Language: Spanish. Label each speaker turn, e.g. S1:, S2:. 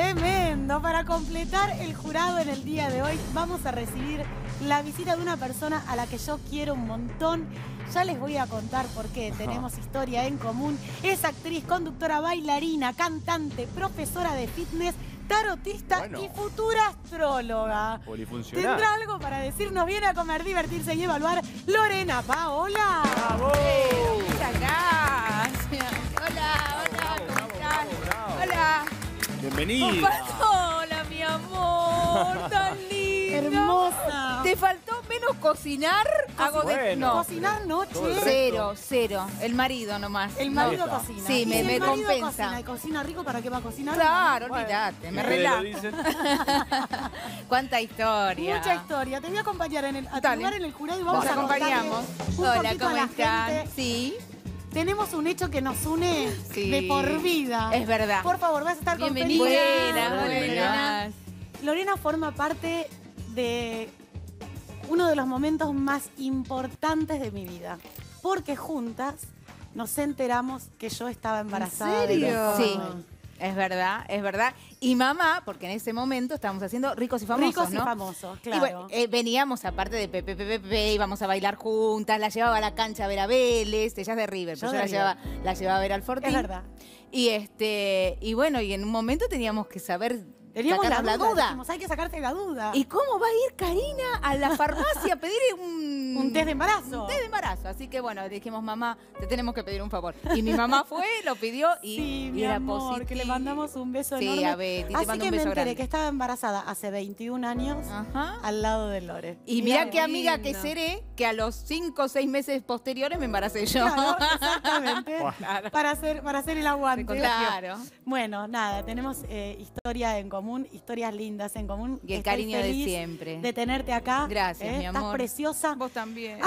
S1: Tremendo. Para completar el jurado en el día de hoy, vamos a recibir la visita de una persona a la que yo quiero un montón. Ya les voy a contar por qué. Tenemos historia en común. Es actriz, conductora, bailarina, cantante, profesora de fitness, tarotista
S2: Bueno.
S1: y futura astróloga.
S2: Polifuncional.
S1: ¿Tendrá algo para decirnos? Viene a comer, divertirse y evaluar Lorena Paola.
S2: ¡Bravo! Bienvenida.
S3: Hola, mi amor, tan lindo.
S1: Hermosa.
S3: ¿Te faltó menos cocinar? Hago de...
S2: Bueno.
S3: No,
S1: Cocinar noche.
S3: Cero, cero. El marido nomás.
S1: El marido cocina.
S3: Sí,
S1: Y
S3: me-
S1: si el
S3: me
S1: marido
S3: compensa.
S1: Cocina y cocina rico, ¿para qué va a cocinar?
S3: Claro,
S1: Bueno.
S3: olvídate, me relajo. Cuánta historia.
S1: Mucha historia. Te voy a acompañar en el, a en el jurado y
S3: Nos
S1: vamos a
S3: acompañamos. Hola, ¿cómo
S1: la
S3: están?
S1: gente.
S3: Sí,
S1: Tenemos un hecho que nos une
S3: Sí.
S1: de por vida.
S3: es verdad.
S1: Por favor, vas a estar con
S3: Bienvenida.
S1: Felipe.
S3: Buenas, buenas.
S1: Lorena forma parte de uno de los momentos más importantes de mi vida. Porque juntas nos enteramos que yo estaba embarazada. de
S3: serio?
S1: los
S3: Sí. Es verdad, es verdad. Y mamá, porque en ese momento estábamos haciendo ricos y famosos,
S1: Ricos
S3: ¿no?
S1: y famosos,
S3: Y
S1: claro.
S3: bueno, eh, veníamos aparte de Pepe, Pepe, Pepe, íbamos a bailar juntas, la llevaba a la cancha a ver a Vélez, ella es de River,
S1: Yo
S3: pero yo la llevaba, la llevaba a ver al Fortín.
S1: es verdad.
S3: Y este, y bueno, y en un momento teníamos que saber
S1: Teníamos la duda.
S3: la duda.
S1: dijimos, hay que sacarte la duda.
S3: ¿Y cómo va a ir Karina a la farmacia a pedir un,
S1: Un test de embarazo.
S3: Un test de embarazo. Así que bueno, dijimos, mamá, te tenemos que pedir un favor. Y mi mamá fue, lo pidió y,
S1: sí,
S3: y
S1: mi
S3: era
S1: amor,
S3: positivo.
S1: que le mandamos un beso
S3: Sí,
S1: enorme.
S3: a Betty, te
S1: Así
S3: mando
S1: que
S3: un
S1: me
S3: beso
S1: enteré
S3: grande.
S1: que estaba embarazada hace 21 años
S3: Ajá.
S1: al lado de Lore.
S3: Y
S1: Mirá
S3: mirá qué amiga que seré, que a los cinco o seis meses posteriores me embaracé yo.
S1: Claro, exactamente.
S3: Claro.
S1: para, hacer, para hacer el aguante.
S3: Claro.
S1: Bueno, nada, tenemos eh, historia en común, historias lindas en común.
S3: Y el
S1: Estoy
S3: cariño de
S1: feliz
S3: siempre.
S1: De tenerte acá.
S3: Gracias,
S1: ¿eh?
S3: mi
S1: Estás
S3: amor.
S1: preciosa.
S3: Vos también.